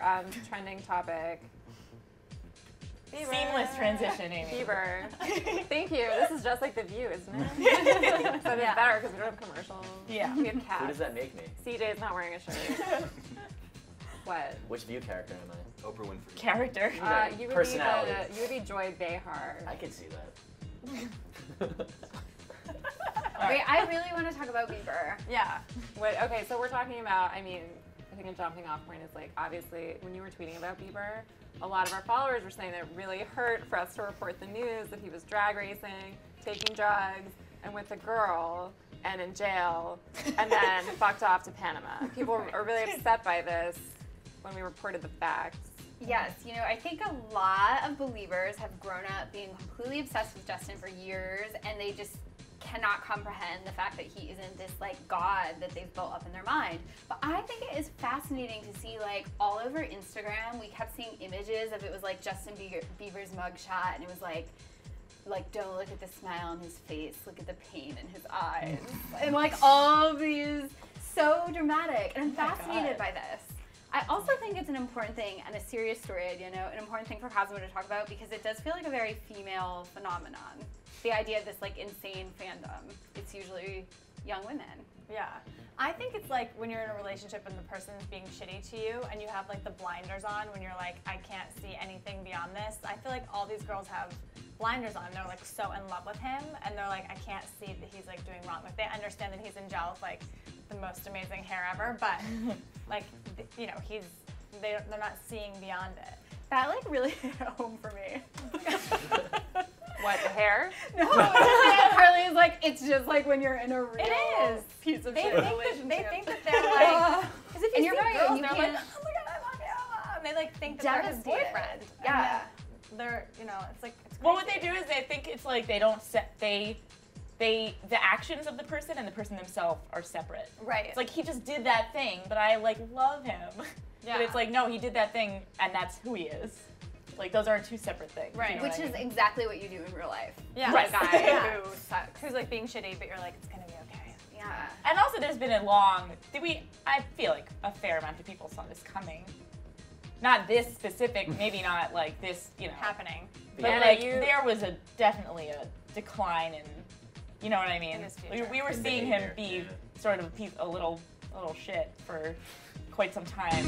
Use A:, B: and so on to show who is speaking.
A: our um, trending topic. Bieber.
B: Seamless transition, Amy.
A: Bieber. Thank you. This is just like The View, isn't it? so it's
B: Yeah.
A: better because we don't have commercials.
B: Yeah.
A: We have
C: Who
A: cats.
C: does that make me?
A: CJ's not wearing a shirt. what?
C: Which view character am I?
D: Oprah Winfrey.
B: Character.
A: Uh, you would be
C: Personality.
A: the, you would be Joy Behar.
C: I can see that.
E: Wait, I really want to talk about Bieber.
A: Yeah. What, okay, so we're talking about, I mean, I think a jumping off point is like, obviously, when you were tweeting about Bieber, a lot of our followers were saying that it really hurt for us to report the news that he was drag racing, taking drugs, and with a girl, and in jail, and then fucked off to Panama. People are really upset by this when we reported the facts.
E: Yes, you know, I think a lot of Beliebers have grown up being completely obsessed with Justin for years, and they just cannot comprehend the fact that he isn't this like god that they've built up in their mind. But I think it is fascinating to see like all over Instagram, we kept seeing images of it was like Justin Bieber, Bieber's mugshot, and it was like like don't look at the smile on his face, look at the pain in his eyes, and like all of these so dramatic, and I'm
B: Oh
E: fascinated by this. I also think it's an important thing and a serious story, you know, an important thing for Cosmo to talk about because it does feel like a very female phenomenon. The idea of this like insane fandom. It's usually young women.
F: Yeah. I think it's like when you're in a relationship and the person's being shitty to you and you have like the blinders on when you're like, I can't see anything beyond this. I feel like all these girls have blinders on. They're like so in love with him and they're like, I can't see that he's like doing wrong. Like they understand that he's in jail with like the most amazing hair ever, but like, you know, he's, they, they're not seeing beyond it.
E: That like really hit home for me.
A: What, the hair?
E: no, it's Carly is like, it's just like when you're in a real
F: is.
E: piece of
F: They
E: shit
F: think, that, they think that they're like, because if you
E: And you're
F: see
E: right,
F: girls,
E: you
F: they're like, oh my god, I love you, and they like think that they're his
E: Devastated.
F: boyfriend. And
E: Yeah.
F: they're, you know, it's like, it's
B: Well, what they do is they think it's like they don't set they they the actions of the person and the person themselves are separate.
F: Right.
B: It's like he just did that thing, but I like love him.
F: Yeah.
B: But it's like no, he did that thing and that's who he is. Like those are two separate things.
F: Right.
B: you know
E: Which
B: what I
E: is
B: mean?
E: exactly what you do in real life.
F: Yeah.
B: Right.
E: Guy
F: Yeah.
E: who sucks.
F: who's like being shitty, but you're like, it's gonna be okay.
E: Yeah.
B: And also, there's been a long. Did we? I feel like a fair amount of people saw this coming. Not this specific, maybe not like this, you know.
F: Happening.
B: But
A: Anna,
B: like,
A: you-
B: there was a definitely a decline in, you know what I mean? We, we were
C: In
B: seeing him be
C: yeah.
B: sort of a piece, a little, a little shit for quite some time.